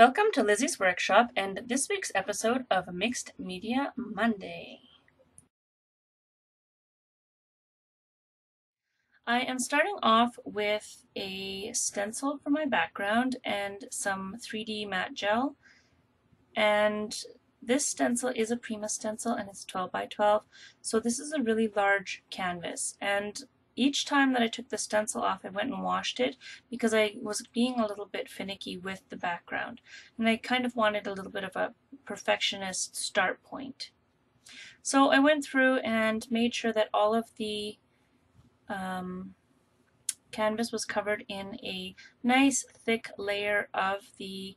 Welcome to Lizzie's Workshop and this week's episode of Mixed Media Monday. I am starting off with a stencil for my background and some 3D matte gel. And this stencil is a Prima stencil and it's 12 by 12. So this is a really large canvas. And each time that I took the stencil off, I went and washed it because I was being a little bit finicky with the background. And I kind of wanted a little bit of a perfectionist start point. So I went through and made sure that all of the um, canvas was covered in a nice thick layer of the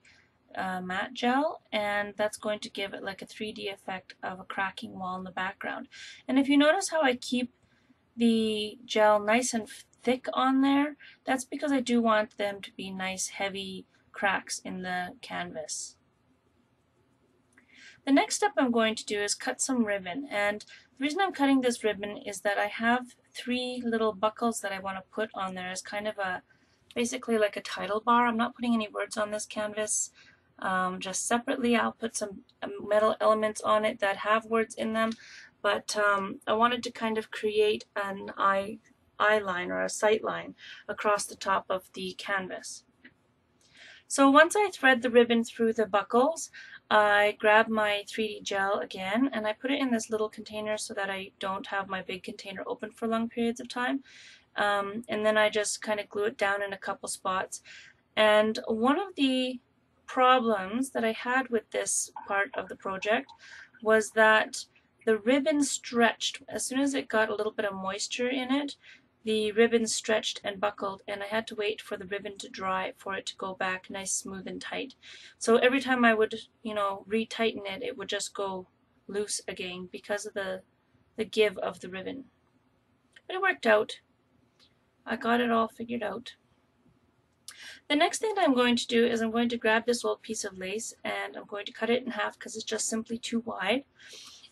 uh, matte gel and that's going to give it like a 3D effect of a cracking wall in the background. And if you notice how I keep the gel nice and thick on there, that's because I do want them to be nice heavy cracks in the canvas. The next step I'm going to do is cut some ribbon and the reason I'm cutting this ribbon is that I have three little buckles that I want to put on there as kind of a basically like a title bar. I'm not putting any words on this canvas um, just separately. I'll put some um, metal elements on it that have words in them but um, I wanted to kind of create an eye, eye line or a sight line across the top of the canvas. So once I thread the ribbon through the buckles, I grab my 3D gel again and I put it in this little container so that I don't have my big container open for long periods of time. Um, and then I just kind of glue it down in a couple spots. And one of the problems that I had with this part of the project was that the ribbon stretched. As soon as it got a little bit of moisture in it, the ribbon stretched and buckled and I had to wait for the ribbon to dry for it to go back nice smooth and tight. So every time I would, you know, retighten it, it would just go loose again because of the, the give of the ribbon. But it worked out. I got it all figured out. The next thing that I'm going to do is I'm going to grab this old piece of lace and I'm going to cut it in half because it's just simply too wide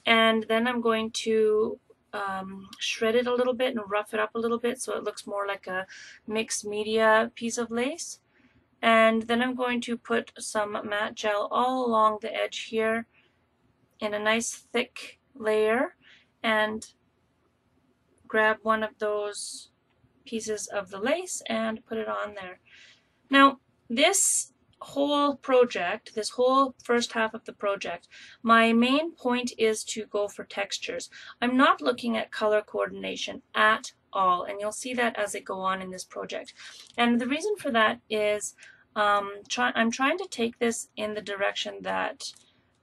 and then I'm going to um, shred it a little bit and rough it up a little bit so it looks more like a mixed media piece of lace and then I'm going to put some matte gel all along the edge here in a nice thick layer and grab one of those pieces of the lace and put it on there. Now this whole project, this whole first half of the project, my main point is to go for textures. I'm not looking at color coordination at all, and you'll see that as I go on in this project. And the reason for that is um, try, I'm trying to take this in the direction that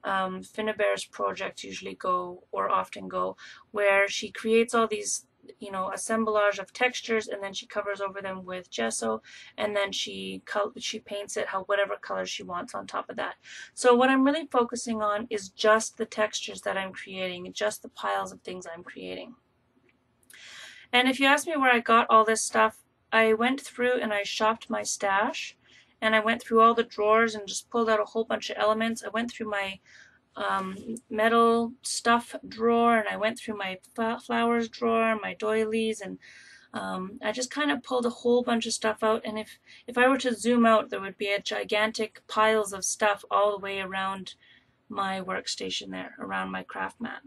um, Finnabair's projects usually go or often go, where she creates all these you know, assemblage of textures and then she covers over them with gesso and then she she paints it how whatever color she wants on top of that. So what I'm really focusing on is just the textures that I'm creating, just the piles of things I'm creating. And if you ask me where I got all this stuff, I went through and I shopped my stash and I went through all the drawers and just pulled out a whole bunch of elements. I went through my um, metal stuff drawer and I went through my flowers drawer, my doilies, and um, I just kind of pulled a whole bunch of stuff out. And if, if I were to zoom out, there would be a gigantic piles of stuff all the way around my workstation there, around my craft mat.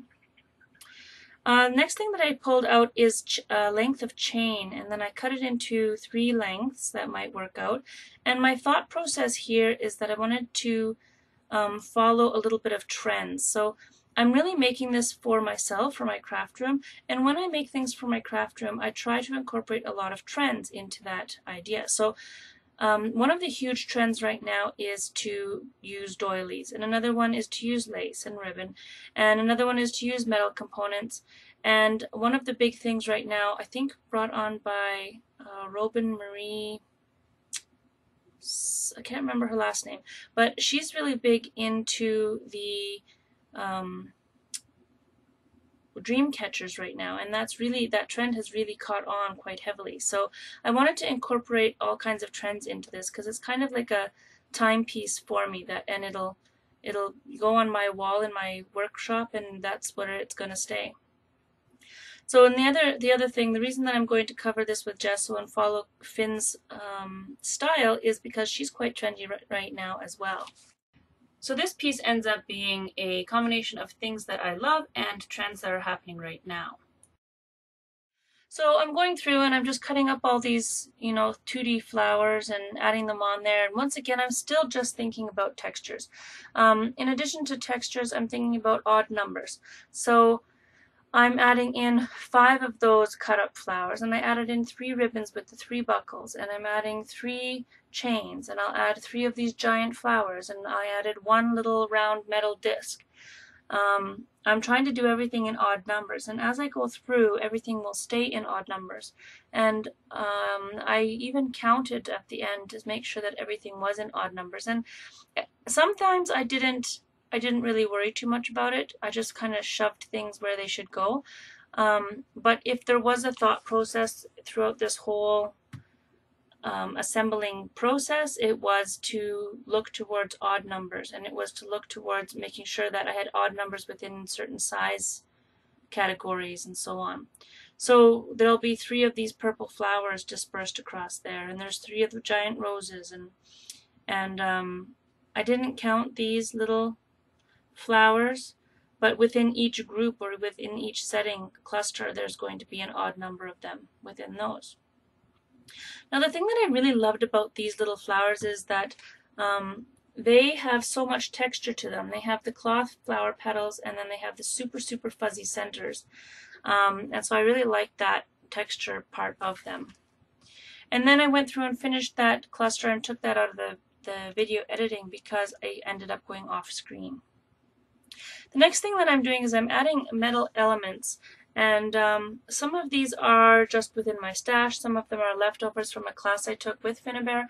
Uh, next thing that I pulled out is uh, length of chain and then I cut it into three lengths that might work out and my thought process here is that I wanted to um, follow a little bit of trends. So I'm really making this for myself, for my craft room, and when I make things for my craft room, I try to incorporate a lot of trends into that idea. So um, one of the huge trends right now is to use doilies, and another one is to use lace and ribbon, and another one is to use metal components. And one of the big things right now, I think brought on by uh, Robin Marie I can't remember her last name, but she's really big into the um, dream catchers right now and that's really that trend has really caught on quite heavily. So I wanted to incorporate all kinds of trends into this because it's kind of like a timepiece for me that and it'll it'll go on my wall in my workshop and that's where it's going to stay so and the other the other thing, the reason that I'm going to cover this with gesso and follow Finn's um, style is because she's quite trendy right, right now as well. So this piece ends up being a combination of things that I love and trends that are happening right now. So I'm going through and I'm just cutting up all these, you know, 2D flowers and adding them on there. And once again, I'm still just thinking about textures. Um, in addition to textures, I'm thinking about odd numbers. So I'm adding in five of those cut up flowers and I added in three ribbons with the three buckles and I'm adding three chains and I'll add three of these giant flowers and I added one little round metal disc. Um, I'm trying to do everything in odd numbers, and as I go through, everything will stay in odd numbers. And um, I even counted at the end to make sure that everything was in odd numbers. And eh, sometimes I didn't, I didn't really worry too much about it. I just kind of shoved things where they should go. Um, but if there was a thought process throughout this whole um, assembling process, it was to look towards odd numbers and it was to look towards making sure that I had odd numbers within certain size categories and so on. So there'll be three of these purple flowers dispersed across there and there's three of the giant roses and and um, I didn't count these little flowers but within each group or within each setting cluster there's going to be an odd number of them within those. Now the thing that I really loved about these little flowers is that um, they have so much texture to them. They have the cloth flower petals and then they have the super, super fuzzy centers. Um, and so I really liked that texture part of them. And then I went through and finished that cluster and took that out of the, the video editing because I ended up going off screen. The next thing that I'm doing is I'm adding metal elements and um, some of these are just within my stash. Some of them are leftovers from a class I took with Finnabair.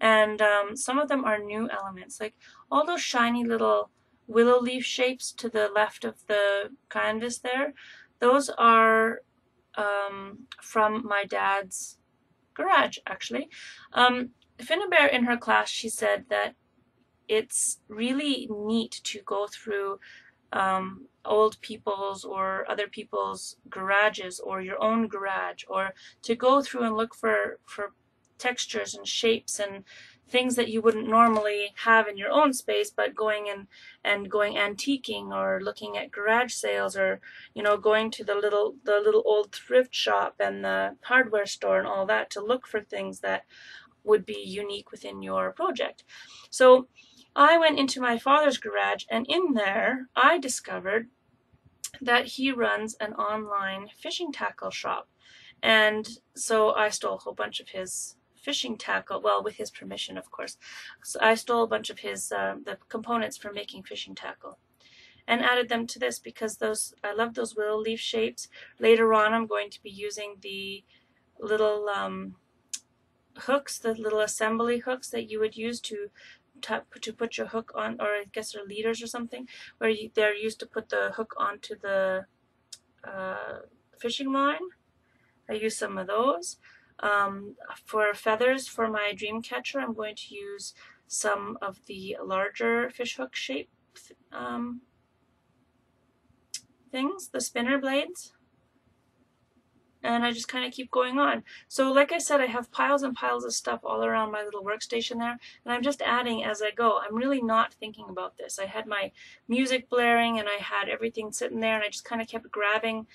And um, some of them are new elements. Like all those shiny little willow leaf shapes to the left of the canvas there. Those are um, from my dad's garage, actually. Um, Finnabair in her class, she said that it's really neat to go through um, old people's or other people's garages or your own garage or to go through and look for for textures and shapes and things that you wouldn't normally have in your own space but going and and going antiquing or looking at garage sales or you know going to the little the little old thrift shop and the hardware store and all that to look for things that would be unique within your project. So I went into my father's garage and in there I discovered that he runs an online fishing tackle shop. And so I stole a whole bunch of his fishing tackle, well, with his permission, of course. So I stole a bunch of his, uh, the components for making fishing tackle and added them to this because those, I love those willow leaf shapes. Later on, I'm going to be using the little um, hooks, the little assembly hooks that you would use to to put your hook on, or I guess they're leaders or something, where you, they're used to put the hook onto the uh, fishing line. I use some of those. Um, for feathers for my dream catcher, I'm going to use some of the larger fish hook shape um, things, the spinner blades and I just kind of keep going on. So like I said, I have piles and piles of stuff all around my little workstation there, and I'm just adding as I go. I'm really not thinking about this. I had my music blaring and I had everything sitting there, and I just kind of kept grabbing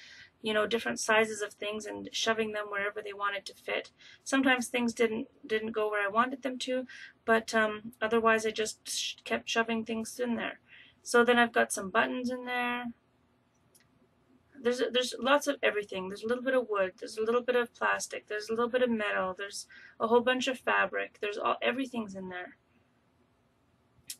you know different sizes of things and shoving them wherever they wanted to fit sometimes things didn't didn't go where i wanted them to but um, otherwise i just kept shoving things in there so then i've got some buttons in there there's there's lots of everything. There's a little bit of wood. There's a little bit of plastic. There's a little bit of metal. There's a whole bunch of fabric. There's all everything's in there.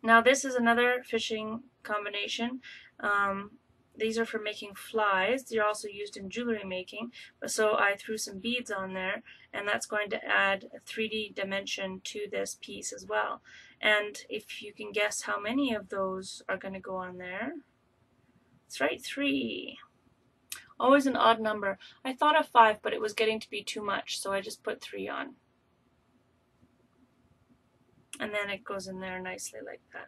Now this is another fishing combination. Um, these are for making flies. They're also used in jewelry making. So I threw some beads on there, and that's going to add a 3D dimension to this piece as well. And if you can guess how many of those are going to go on there, it's right, three. Always an odd number. I thought of five, but it was getting to be too much, so I just put three on. And then it goes in there nicely like that.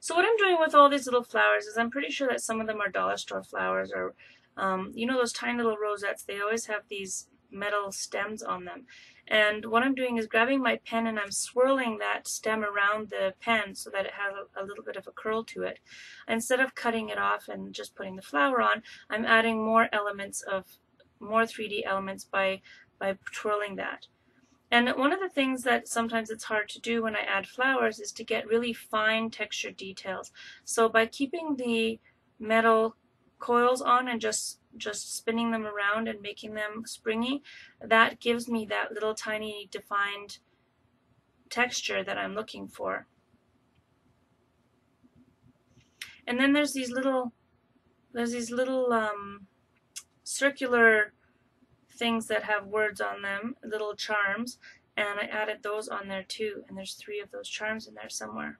So what I'm doing with all these little flowers is I'm pretty sure that some of them are dollar store flowers or, um, you know those tiny little rosettes, they always have these metal stems on them. And what I'm doing is grabbing my pen and I'm swirling that stem around the pen so that it has a, a, little bit of a curl to it. Instead of cutting it off and just putting the flower on, I'm adding more elements of, more 3D elements by, by twirling that. And one of the things that sometimes it's hard to do when I add flowers is to get really fine texture details. So by keeping the metal coils on and just just spinning them around and making them springy, that gives me that little tiny defined texture that I'm looking for. And then there's these little, there's these little um, circular things that have words on them, little charms, and I added those on there too, and there's three of those charms in there somewhere.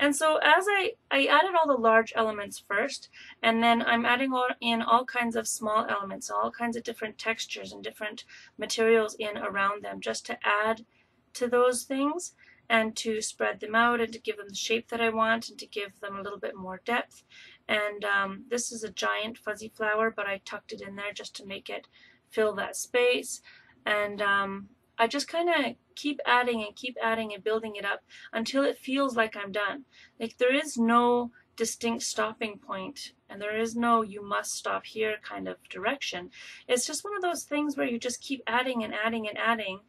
And so as I, I added all the large elements first, and then I'm adding all, in all kinds of small elements, all kinds of different textures and different materials in around them just to add to those things and to spread them out and to give them the shape that I want and to give them a little bit more depth. And um, this is a giant fuzzy flower, but I tucked it in there just to make it fill that space. And um, I just kind of keep adding and keep adding and building it up until it feels like I'm done. Like there is no distinct stopping point and there is no you must stop here kind of direction. It's just one of those things where you just keep adding and adding and adding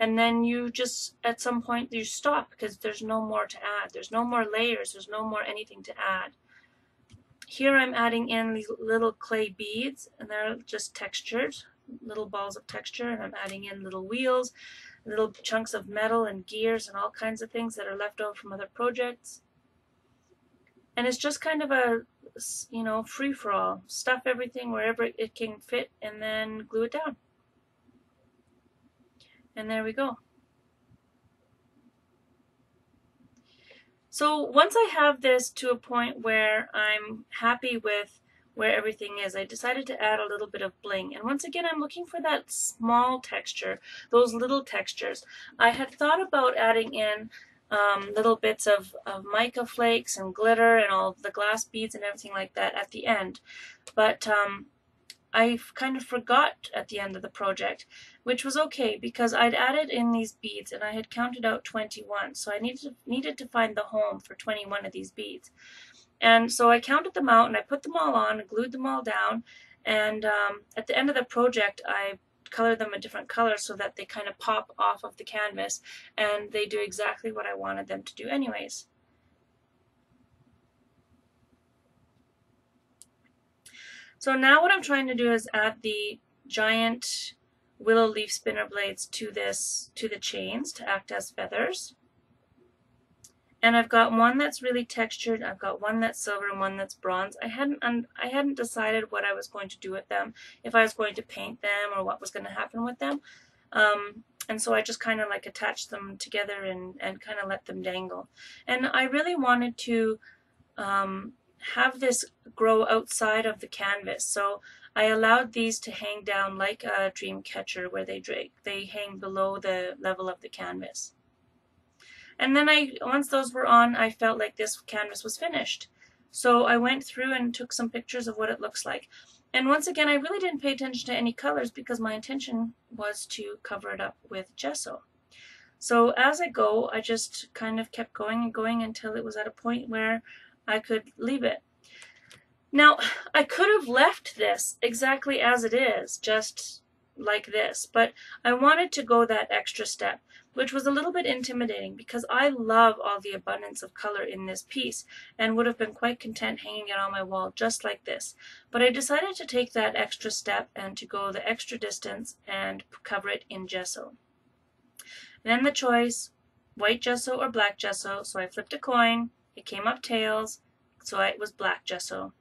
and then you just at some point you stop because there's no more to add. There's no more layers, there's no more anything to add. Here I'm adding in these little clay beads and they're just textured little balls of texture and I'm adding in little wheels, little chunks of metal and gears and all kinds of things that are left over from other projects. And it's just kind of a, you know, free-for-all. Stuff everything wherever it can fit and then glue it down. And there we go. So once I have this to a point where I'm happy with where everything is. I decided to add a little bit of bling. And once again, I'm looking for that small texture, those little textures. I had thought about adding in um, little bits of, of mica flakes and glitter and all the glass beads and everything like that at the end. But um, I kind of forgot at the end of the project, which was okay because I'd added in these beads and I had counted out 21. So I needed to, needed to find the home for 21 of these beads. And so I counted them out and I put them all on glued them all down. And um, at the end of the project, I colored them a different color so that they kind of pop off of the canvas and they do exactly what I wanted them to do anyways. So now what I'm trying to do is add the giant willow leaf spinner blades to this to the chains to act as feathers. And I've got one that's really textured, I've got one that's silver and one that's bronze. I hadn't I hadn't decided what I was going to do with them, if I was going to paint them or what was going to happen with them. Um, and so I just kind of like attached them together and, and kind of let them dangle. And I really wanted to um, have this grow outside of the canvas. So I allowed these to hang down like a dream catcher where they, they hang below the level of the canvas. And then I, once those were on, I felt like this canvas was finished. So I went through and took some pictures of what it looks like. And once again, I really didn't pay attention to any colors because my intention was to cover it up with gesso. So as I go, I just kind of kept going and going until it was at a point where I could leave it. Now, I could have left this exactly as it is, just like this, but I wanted to go that extra step which was a little bit intimidating because I love all the abundance of color in this piece and would have been quite content hanging it on my wall just like this. But I decided to take that extra step and to go the extra distance and cover it in gesso. Then the choice, white gesso or black gesso, so I flipped a coin, it came up tails, so it was black gesso.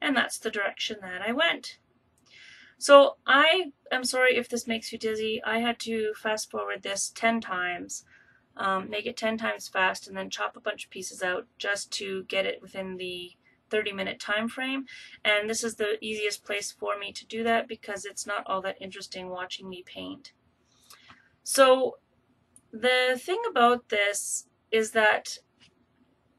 And that's the direction that I went. So I am sorry if this makes you dizzy. I had to fast forward this 10 times, um, make it 10 times fast, and then chop a bunch of pieces out just to get it within the 30 minute time frame. And this is the easiest place for me to do that because it's not all that interesting watching me paint. So the thing about this is that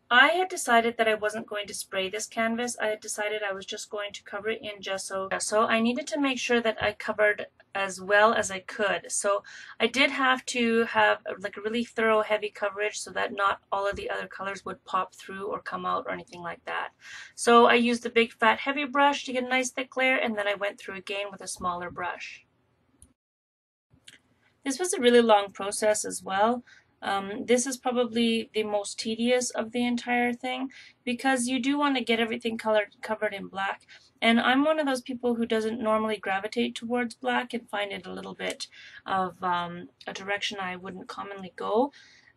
I had decided that I wasn't going to spray this canvas. I had decided I was just going to cover it in gesso. So I needed to make sure that I covered as well as I could. So I did have to have like a really thorough heavy coverage so that not all of the other colors would pop through or come out or anything like that. So I used the big fat heavy brush to get a nice thick layer and then I went through again with a smaller brush. This was a really long process as well. Um, this is probably the most tedious of the entire thing because you do want to get everything colored covered in black. And I'm one of those people who doesn't normally gravitate towards black and find it a little bit of um, a direction I wouldn't commonly go.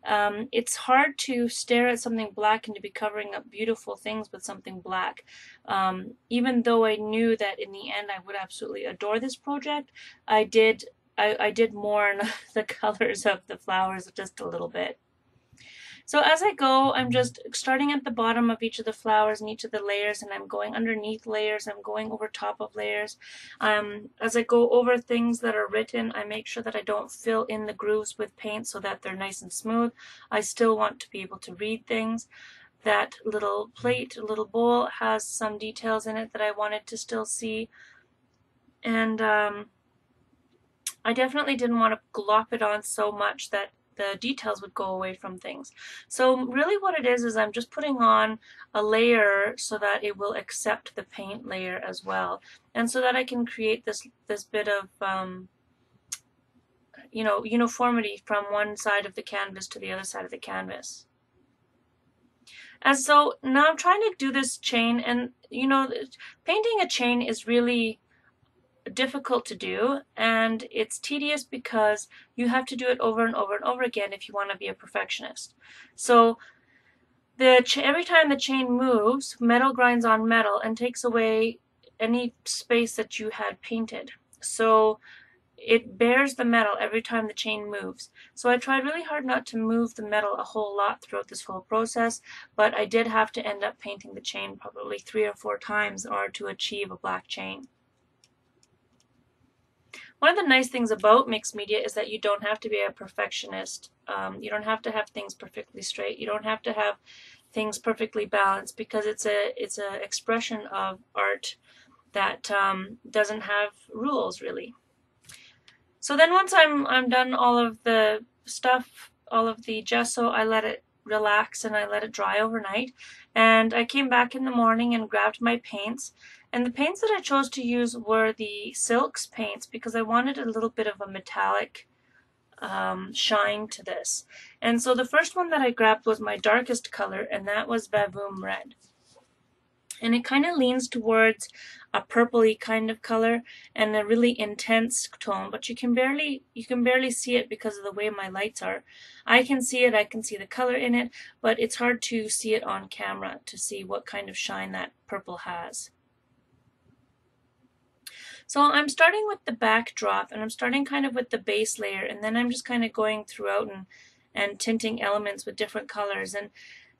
Um, it's hard to stare at something black and to be covering up beautiful things with something black. Um, even though I knew that in the end I would absolutely adore this project, I did I, I did mourn the colors of the flowers just a little bit. So as I go, I'm just starting at the bottom of each of the flowers and each of the layers, and I'm going underneath layers, I'm going over top of layers. Um, as I go over things that are written, I make sure that I don't fill in the grooves with paint so that they're nice and smooth. I still want to be able to read things. That little plate, little bowl, has some details in it that I wanted to still see. And um, I definitely didn't want to glop it on so much that the details would go away from things. So really what it is is I'm just putting on a layer so that it will accept the paint layer as well and so that I can create this this bit of um, you know uniformity from one side of the canvas to the other side of the canvas. And so now I'm trying to do this chain and you know painting a chain is really difficult to do and it's tedious because you have to do it over and over and over again if you want to be a perfectionist. So the every time the chain moves, metal grinds on metal and takes away any space that you had painted. So it bares the metal every time the chain moves. So I tried really hard not to move the metal a whole lot throughout this whole process, but I did have to end up painting the chain probably three or four times in order to achieve a black chain. One of the nice things about mixed media is that you don't have to be a perfectionist. Um, you don't have to have things perfectly straight. You don't have to have things perfectly balanced because it's a it's an expression of art that um, doesn't have rules really. So then once I'm I'm done all of the stuff, all of the gesso, I let it relax and I let it dry overnight. And I came back in the morning and grabbed my paints and the paints that I chose to use were the Silks paints because I wanted a little bit of a metallic um, shine to this. And so the first one that I grabbed was my darkest color, and that was Vavoom Red. And it kind of leans towards a purpley kind of color and a really intense tone, but you can barely you can barely see it because of the way my lights are. I can see it, I can see the color in it, but it's hard to see it on camera to see what kind of shine that purple has. So I'm starting with the backdrop and I'm starting kind of with the base layer and then I'm just kind of going throughout and, and tinting elements with different colors. And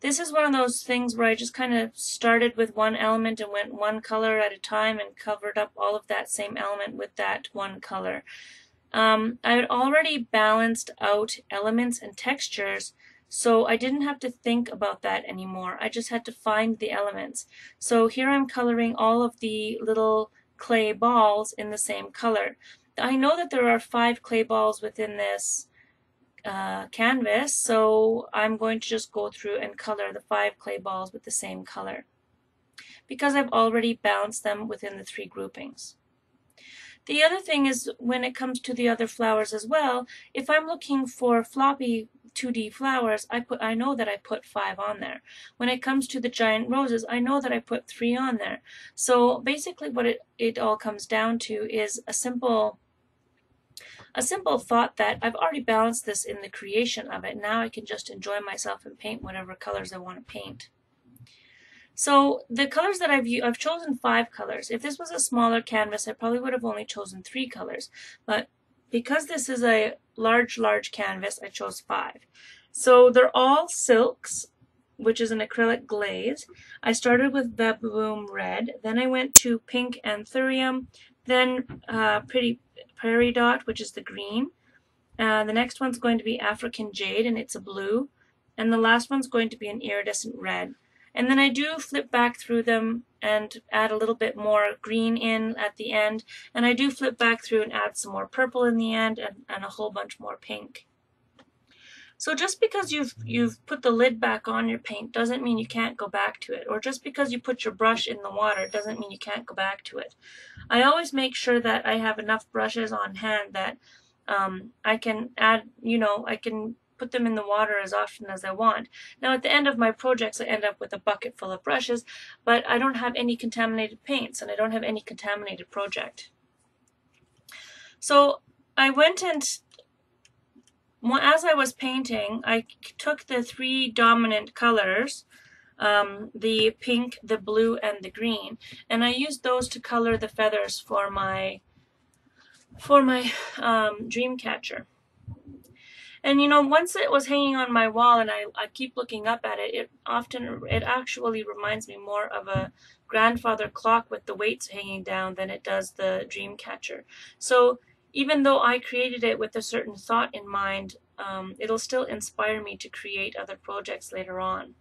this is one of those things where I just kind of started with one element and went one color at a time and covered up all of that same element with that one color. Um, I had already balanced out elements and textures so I didn't have to think about that anymore. I just had to find the elements. So here I'm coloring all of the little clay balls in the same color. I know that there are five clay balls within this uh, canvas, so I'm going to just go through and color the five clay balls with the same color because I've already balanced them within the three groupings. The other thing is when it comes to the other flowers as well, if I'm looking for floppy 2D flowers, I put I know that I put five on there. When it comes to the giant roses, I know that I put three on there. So basically what it, it all comes down to is a simple a simple thought that I've already balanced this in the creation of it. Now I can just enjoy myself and paint whatever colors I want to paint. So the colors that I've used, I've chosen five colors. If this was a smaller canvas, I probably would have only chosen three colors. But because this is a large, large canvas, I chose five. So they're all silks, which is an acrylic glaze. I started with Vavoom Red, then I went to Pink Anthurium, then uh, Pretty Prairie Dot, which is the green. Uh, the next one's going to be African Jade, and it's a blue. and the last one's going to be an iridescent red. And then I do flip back through them and add a little bit more green in at the end. And I do flip back through and add some more purple in the end and, and a whole bunch more pink. So just because you've you've put the lid back on your paint doesn't mean you can't go back to it. Or just because you put your brush in the water doesn't mean you can't go back to it. I always make sure that I have enough brushes on hand that um, I can add, you know, I can put them in the water as often as I want. Now at the end of my projects I end up with a bucket full of brushes, but I don't have any contaminated paints and I don't have any contaminated project. So I went and as I was painting, I took the three dominant colors, um, the pink, the blue, and the green, and I used those to color the feathers for my for my um, dream catcher. And you know, once it was hanging on my wall and I, I keep looking up at it, it often, it actually reminds me more of a grandfather clock with the weights hanging down than it does the dream catcher. So even though I created it with a certain thought in mind, um, it'll still inspire me to create other projects later on.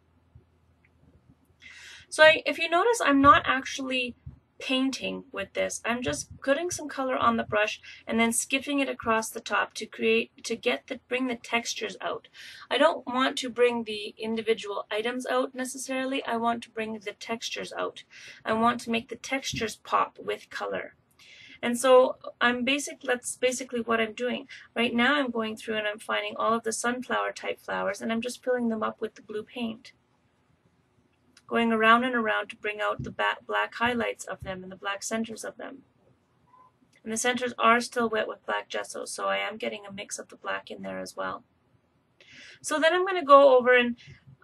So I, if you notice, I'm not actually painting with this. I'm just putting some color on the brush and then skipping it across the top to create, to get the, bring the textures out. I don't want to bring the individual items out necessarily. I want to bring the textures out. I want to make the textures pop with color. And so I'm basic, that's basically what I'm doing. Right now I'm going through and I'm finding all of the sunflower type flowers and I'm just filling them up with the blue paint going around and around to bring out the black highlights of them and the black centers of them. And the centers are still wet with black gesso, so I am getting a mix of the black in there as well. So then I'm going to go over and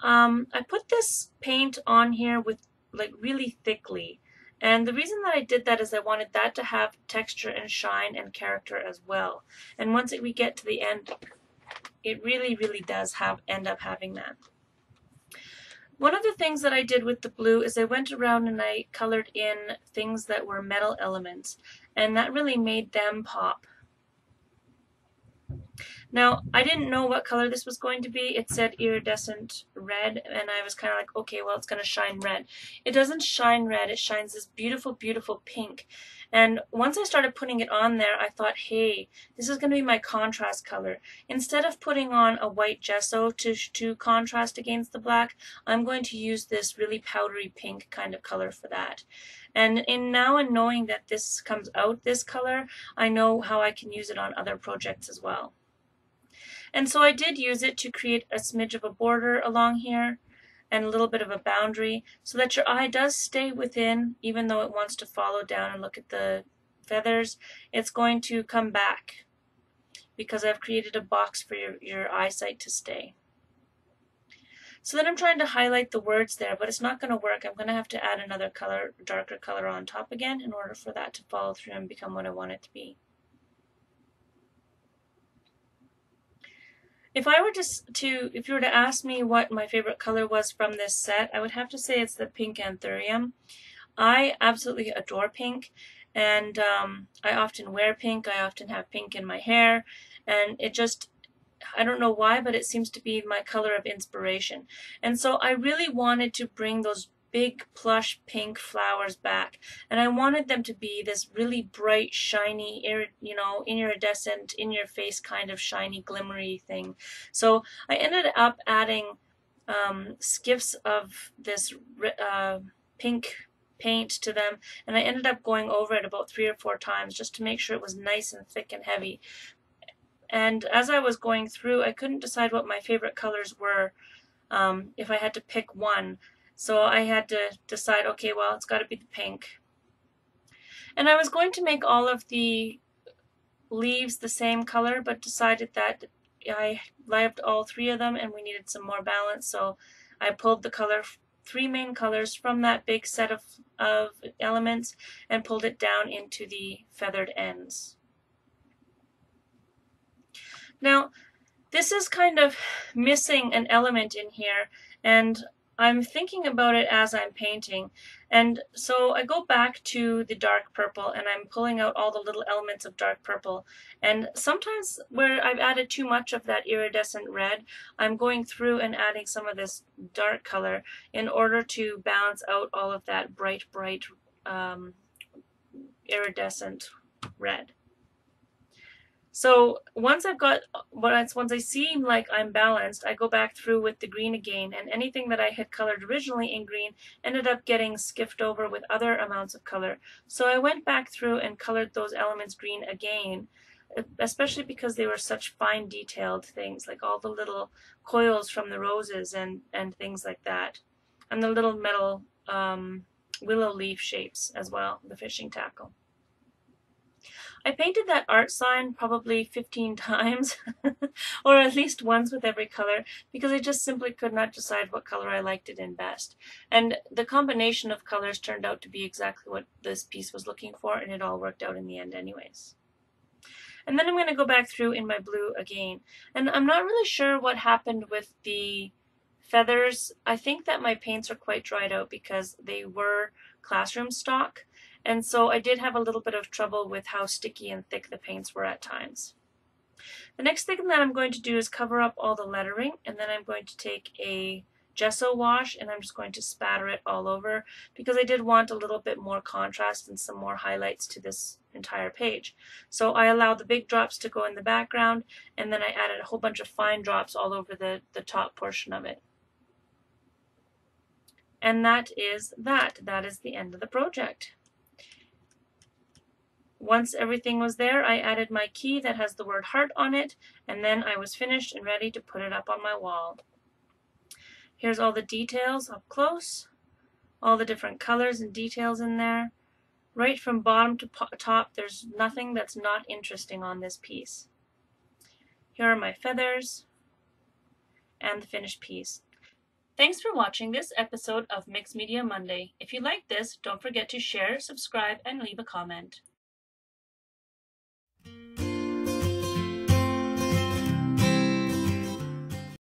um, I put this paint on here with like really thickly. And the reason that I did that is I wanted that to have texture and shine and character as well. And once it, we get to the end, it really, really does have end up having that. One of the things that I did with the blue is I went around and I colored in things that were metal elements and that really made them pop. Now, I didn't know what color this was going to be. It said iridescent red, and I was kind of like, okay, well, it's going to shine red. It doesn't shine red. It shines this beautiful, beautiful pink. And once I started putting it on there, I thought, hey, this is going to be my contrast color. Instead of putting on a white gesso to, to contrast against the black, I'm going to use this really powdery pink kind of color for that. And in now and knowing that this comes out this color, I know how I can use it on other projects as well. And so I did use it to create a smidge of a border along here and a little bit of a boundary so that your eye does stay within even though it wants to follow down and look at the feathers it's going to come back because I've created a box for your, your eyesight to stay. So then I'm trying to highlight the words there, but it's not going to work. I'm going to have to add another color, darker color on top again in order for that to follow through and become what I want it to be. If I were just to, if you were to ask me what my favorite color was from this set, I would have to say it's the pink anthurium. I absolutely adore pink, and um, I often wear pink. I often have pink in my hair, and it just, I don't know why, but it seems to be my color of inspiration. And so I really wanted to bring those big plush pink flowers back. And I wanted them to be this really bright shiny you know iridescent in your face kind of shiny glimmery thing. So I ended up adding um, skiffs of this uh, pink paint to them. And I ended up going over it about three or four times just to make sure it was nice and thick and heavy. And as I was going through I couldn't decide what my favorite colors were um, if I had to pick one so I had to decide, okay, well, it's got to be the pink. And I was going to make all of the leaves the same color, but decided that I loved all three of them and we needed some more balance. So I pulled the color, three main colors from that big set of, of elements and pulled it down into the feathered ends. Now, this is kind of missing an element in here, and I'm thinking about it as I'm painting. And so I go back to the dark purple and I'm pulling out all the little elements of dark purple. And sometimes where I've added too much of that iridescent red, I'm going through and adding some of this dark color in order to balance out all of that bright, bright um, iridescent red. So once I've got, once I seem like I'm balanced, I go back through with the green again, and anything that I had colored originally in green ended up getting skipped over with other amounts of color. So I went back through and colored those elements green again, especially because they were such fine detailed things, like all the little coils from the roses and, and things like that. And the little metal um, willow leaf shapes as well, the fishing tackle. I painted that art sign probably 15 times, or at least once with every color, because I just simply could not decide what color I liked it in best. And the combination of colors turned out to be exactly what this piece was looking for, and it all worked out in the end anyways. And then I'm going to go back through in my blue again. And I'm not really sure what happened with the feathers. I think that my paints are quite dried out because they were classroom stock. And so I did have a little bit of trouble with how sticky and thick the paints were at times. The next thing that I'm going to do is cover up all the lettering and then I'm going to take a gesso wash and I'm just going to spatter it all over because I did want a little bit more contrast and some more highlights to this entire page. So I allowed the big drops to go in the background and then I added a whole bunch of fine drops all over the, the top portion of it. And that is that. That is the end of the project. Once everything was there, I added my key that has the word heart on it, and then I was finished and ready to put it up on my wall. Here's all the details up close, all the different colors and details in there. Right from bottom to top, there's nothing that's not interesting on this piece. Here are my feathers and the finished piece. Thanks for watching this episode of Mixed Media Monday. If you like this, don't forget to share, subscribe, and leave a comment.